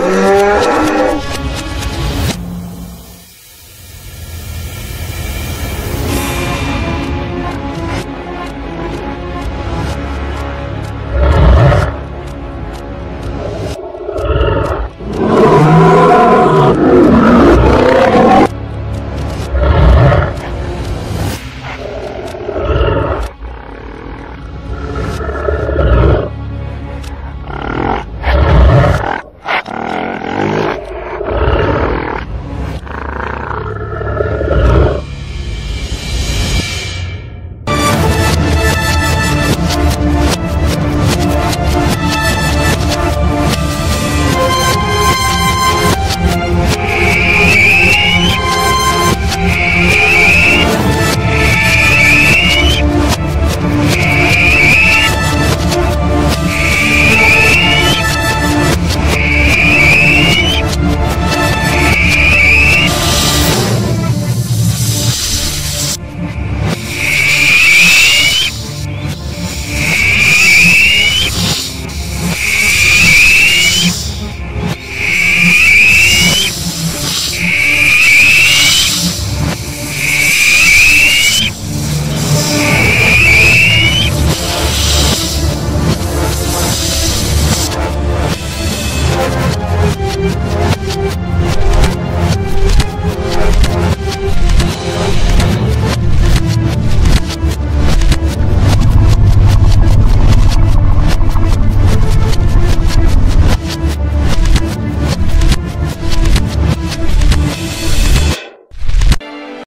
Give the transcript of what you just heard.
Yeah.